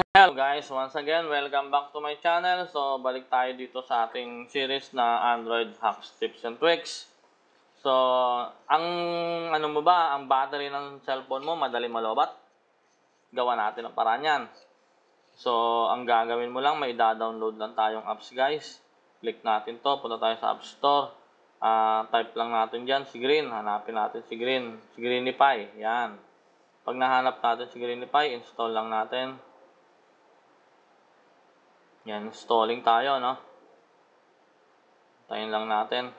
Hello guys, once again, welcome back to my channel. So, balik tayo dito sa ating series na Android Hacks, Tips, and Tricks. So, ang ano mo ba, ang battery ng cellphone mo madali malobat? Gawa natin ang paraan yan. So, ang gagawin mo lang, may da-download lang tayong apps guys. Click natin to, punta tayo sa App Store. Ah, type lang natin dyan, si Green. Hanapin natin si Green. Si Greenify, yan. Pag nahanap natin si Greenify, install lang natin. Yan, installing tayo, no? Tayin lang natin.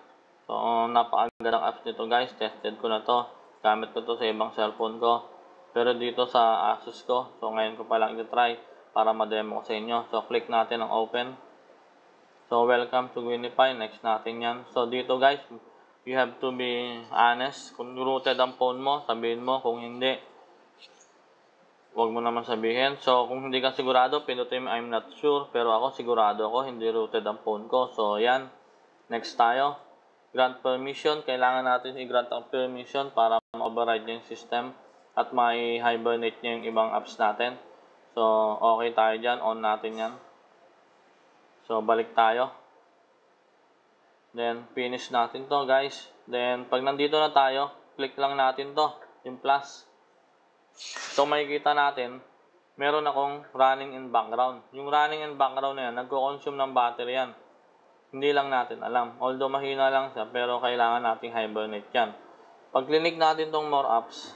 So, napakagandang apps nito guys. Tested ko na to. Gamit ko to sa ibang cellphone ko. Pero dito sa Asus ko, so ngayon ko pa lang i-try para ma-demo ko sa inyo. So, click natin ang open. So, welcome to Winify. Next natin yan. So, dito guys, you have to be honest. Kung rooted ang phone mo, sabihin mo. Kung hindi, wag mo naman sabihin. So, kung hindi ka sigurado, pinutin mo, I'm not sure. Pero ako, sigurado ako, hindi rooted ang phone ko. So, yan. Next tayo. Grant permission. Kailangan natin i-grant ang permission para ma-override yung system at mai-hibernate niya yung ibang apps natin. So, okay tayo dyan. On natin yan. So, balik tayo. Then, finish natin to, guys. Then, pag nandito na tayo, click lang natin to, yung plus. So, makikita natin, meron akong running in background. Yung running in background na yan, nagko-consume ng battery yan. Hindi lang natin alam. Although mahina lang siya, pero kailangan nating hibernate yan. Pag clinic natin tong more apps,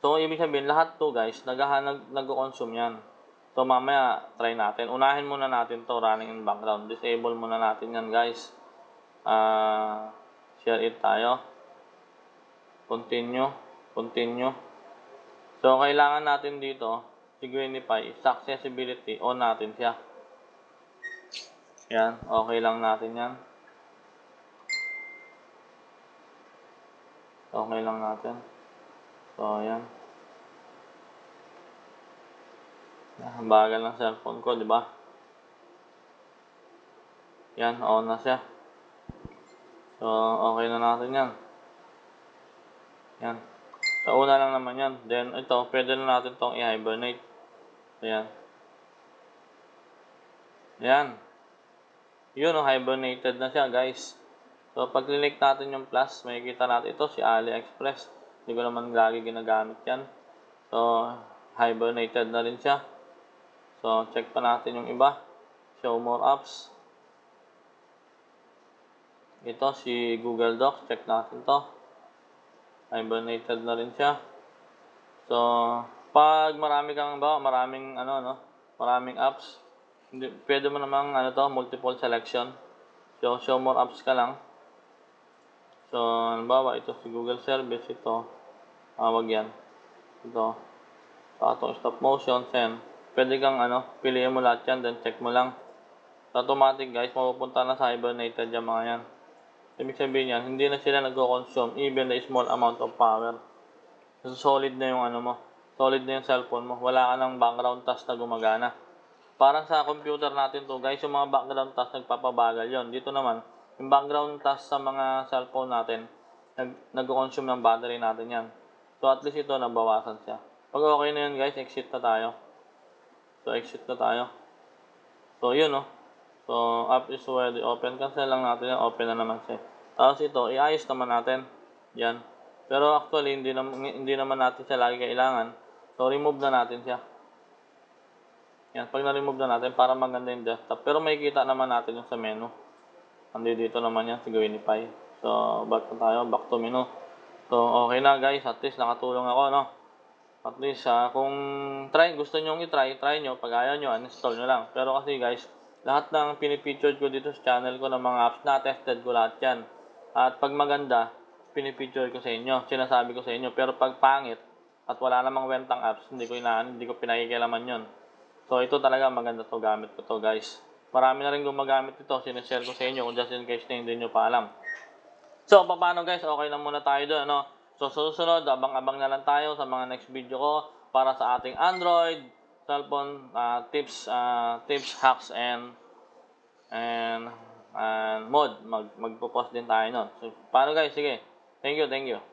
so, ibig sabihin, lahat to guys, nag nag-consume yan. So, mamaya, try natin. Unahin muna natin to running in background. Disable muna natin yan, guys. Uh, share it tayo. Continue. Continue. So, kailangan natin dito, Signify, accessibility, on natin siya. Yan. Okay lang natin yan. Okay lang natin. So. Ang bagal ng cellphone ko, di ba? Yan, on na siya. So, okay na natin yan. Yan. Sa una lang naman yan. Then, ito, pwede na natin tong i-hibernate. Ayan. Ayan. Yun, oh, hibernated na siya, guys. So, pag click natin yung plus, makikita natin ito, si AliExpress. Hindi ko naman lagi ginagamit yan. So, hibernated na rin siya. So, check pa natin yung iba. Show more apps. Ito, si Google Docs. Check natin to. Hibernated na rin siya. So, pag marami kang ba, maraming ano no, maraming apps, hindi, pwede mo namang ano to, multiple selection. So, show more apps ka lang. So, halimbawa, ito si Google Service, ito, tawag yan. Ito, so, itong stop motion, send. Pwede kang ano, piliin mo lahat yan, then check mo lang. So, automatic guys, mapupunta na sa hibernated yung mga yan. Ibig sabihin yan, hindi na sila nag-consume even the small amount of power. So, solid na yung ano mo. Solid na yung cellphone mo. Wala ka ng background task na gumagana. Parang sa computer natin to guys, yung mga background task nagpapabagal yon Dito naman, yung background task sa mga cellphone natin, nag nag-consume ng battery natin yan. So at least ito, nabawasan siya. Pag okay na yun guys, exit na tayo. So exit na tayo. So yun no. So app is already open. Cancel lang natin yan, open na naman siya. Tapos ito, iayos naman natin. Yan. Pero actually, hindi, na, hindi naman natin siya lagi kailangan. So remove na natin siya. Yan, pag na-remove na natin, para maganda yung desktop. Pero makikita naman natin yung sa menu. Andi dito naman yan, si Gwinify. So, back na tayo, back to menu. So, okay na guys, at least nakatulong ako, no? At least, uh, kung try, gusto nyo i-try, try nyo. Pag ayaw nyo, uninstall nyo lang. Pero kasi guys, lahat ng pinipictured ko dito sa channel ko ng mga apps, na-tested ko lahat yan. At pag maganda, pinipicture ko sa inyo, sinasabi ko sa inyo. Pero pag pangit, at wala namang wentang apps, hindi ko inaan, hindi ko pinakikialaman yon So, ito talaga maganda to gamit ko to guys. Marami na rin gumagamit ito. Sinishare ko sa inyo kung just in case na hindi nyo pa alam. So, paano guys? Okay na muna tayo doon. Ano? So, susunod, abang-abang na lang tayo sa mga next video ko para sa ating Android cellphone uh, tips, uh, tips, hacks, and and and mod. Mag, magpo-post din tayo no. So, paano guys? Sige. Thank you, thank you.